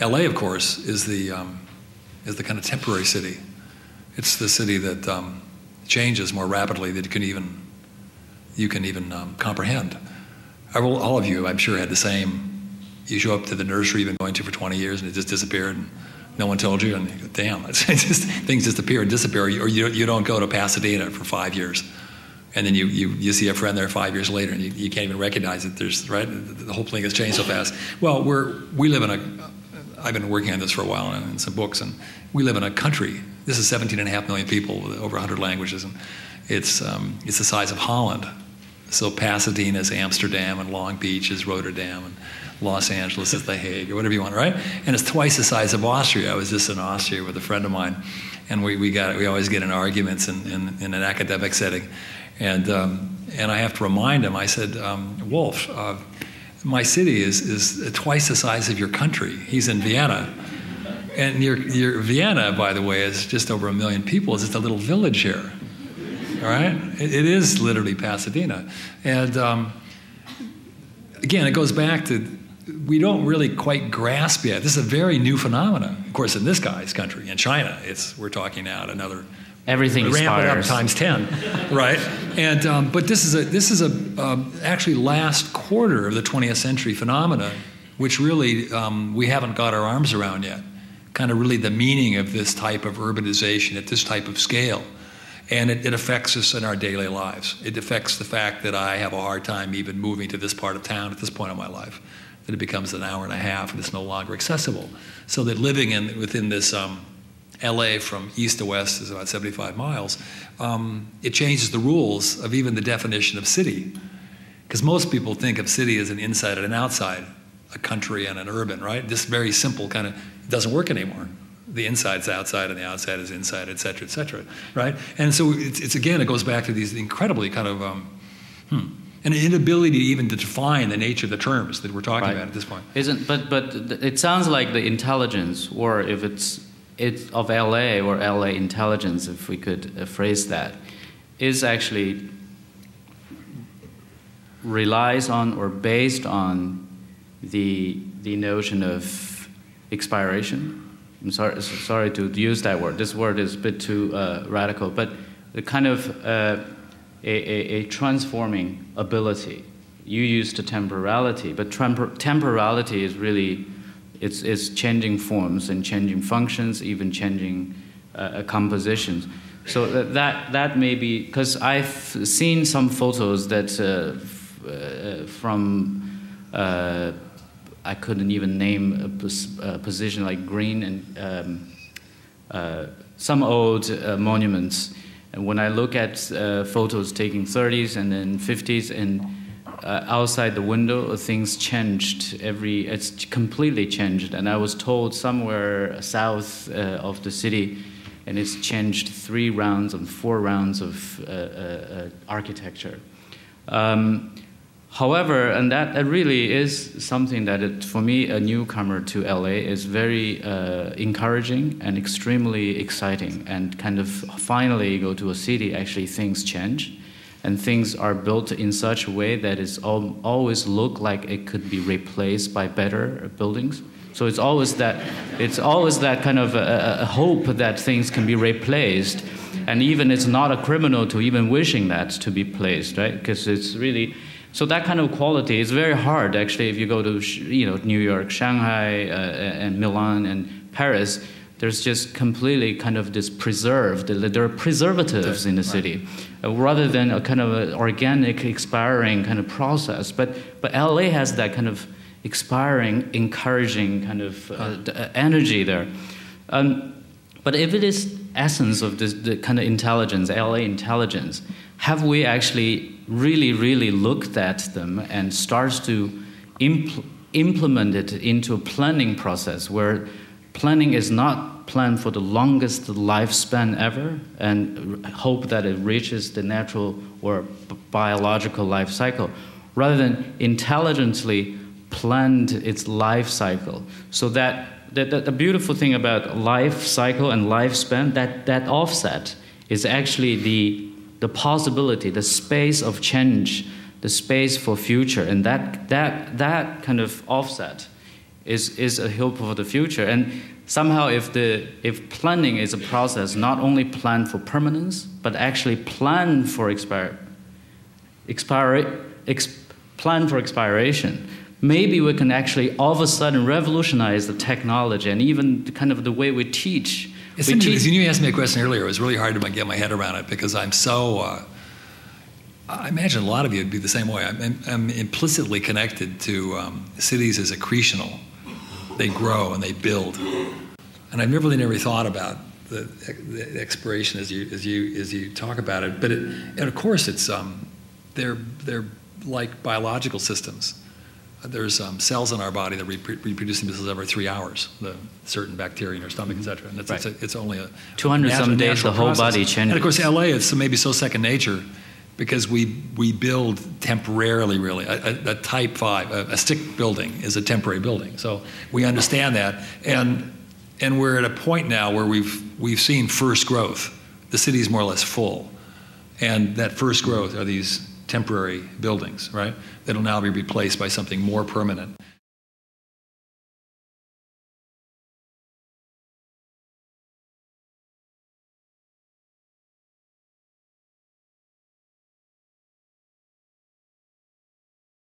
LA, of course, is the, um, is the kind of temporary city. It's the city that um, changes more rapidly than you can even, you can even um, comprehend. Will, all of you, I'm sure, had the same. You show up to the nursery you've been going to for 20 years and it just disappeared. And, no one told you, and damn, it's just, things just appear and disappear, or you, you don't go to Pasadena for five years. And then you, you, you see a friend there five years later, and you, you can't even recognize it. There's right, the whole thing has changed so fast. Well, we're we live in a. I've been working on this for a while and in some books, and we live in a country. This is 17 and a half million people with over 100 languages, and it's um, it's the size of Holland. So Pasadena is Amsterdam, and Long Beach is Rotterdam, and Los Angeles is The Hague, or whatever you want, right? And it's twice the size of Austria. I was just in Austria with a friend of mine, and we, we got we always get in arguments in, in, in an academic setting, and um, and I have to remind him. I said, um, Wolf, uh, my city is is twice the size of your country. He's in Vienna. And your, your Vienna, by the way, is just over a million people. It's just a little village here. All right? it, it is literally Pasadena. And um, again, it goes back to we don't really quite grasp yet. This is a very new phenomenon. Of course, in this guy's country, in China, it's we're talking now another everything ramp it up times ten, right? And um, but this is a this is a um, actually last quarter of the 20th century phenomena, which really um, we haven't got our arms around yet. Kind of really the meaning of this type of urbanization at this type of scale. And it, it affects us in our daily lives. It affects the fact that I have a hard time even moving to this part of town at this point in my life that it becomes an hour and a half and it's no longer accessible. So that living in within this um, LA from east to west is about 75 miles, um, it changes the rules of even the definition of city. Because most people think of city as an inside and an outside, a country and an urban, right? This very simple kind of doesn't work anymore. The inside's outside and the outside is inside, et cetera, et cetera, right? And so it's, it's again, it goes back to these incredibly kind of, um, hmm, an inability even to define the nature of the terms that we're talking right. about at this point. Isn't but but it sounds like the intelligence, or if it's of LA or LA intelligence, if we could uh, phrase that, is actually relies on or based on the the notion of expiration. I'm sorry sorry to use that word. This word is a bit too uh, radical, but the kind of uh, a, a, a transforming ability. You used the temporality, but temporality is really it's, it's changing forms and changing functions, even changing uh, uh compositions. So that, that, that may be, because I've seen some photos that uh, uh, from, uh, I couldn't even name a, pos- a position like green and um, uh, some old monuments and when I look at uh, photos taking 30s and then 50s and uh, outside the window, things changed. Every it's completely changed. And I was told somewhere south uh, of the city, and it's changed three rounds and four rounds of uh, uh, architecture. Um, However, and that, that really is something that, it, for me, a newcomer to LA, is very uh, encouraging and extremely exciting. And kind of finally go to a city, actually things change, and things are built in such a way that it al- always look like it could be replaced by better buildings. So it's always that, it's always that kind of a, a hope that things can be replaced, and even it's not a criminal to even wishing that to be placed, right? Because it's really so that kind of quality is very hard actually if you go to you know New York, Shanghai, uh, and Milan and Paris. There's just completely kind of this preserved. There are preservatives in the city, uh, rather than a kind of a organic, expiring kind of process. But but LA has that kind of expiring, encouraging kind of uh, uh, energy there. Um, but if it is essence of this, the kind of intelligence, LA intelligence, have we actually really, really looked at them and starts to impl- implement it into a planning process where planning is not planned for the longest lifespan ever and hope that it reaches the natural or biological life cycle, rather than intelligently planned its life cycle. So that the, the, the beautiful thing about life cycle and lifespan that that offset is actually the the possibility, the space of change, the space for future, and that that that kind of offset is, is a hope for the future. And somehow, if, the, if planning is a process, not only plan for permanence, but actually plan for expire, expire, ex, plan for expiration, maybe we can actually all of a sudden revolutionize the technology and even kind of the way we teach. It's we interesting. You asked me a question earlier. It was really hard to get my head around it because I'm so. Uh, I imagine a lot of you would be the same way. I'm, I'm implicitly connected to um, cities as accretional. They grow and they build, and I've never really never thought about the, the expiration as you as you as you talk about it. But it, and of course, it's um, they're they're like biological systems there's um, cells in our body that reproduce themselves every three hours, the certain bacteria in your stomach, et cetera. And it's, right. it's, a, it's only a 200 natural, some days, the whole process. body changes. And of course, LA is maybe so second nature because we, we build temporarily, really. A, a, a type five, a, a, stick building is a temporary building. So we understand that. And, and we're at a point now where we've, we've seen first growth. The city is more or less full. And that first growth are these temporary buildings, right? That'll now be replaced by something more permanent.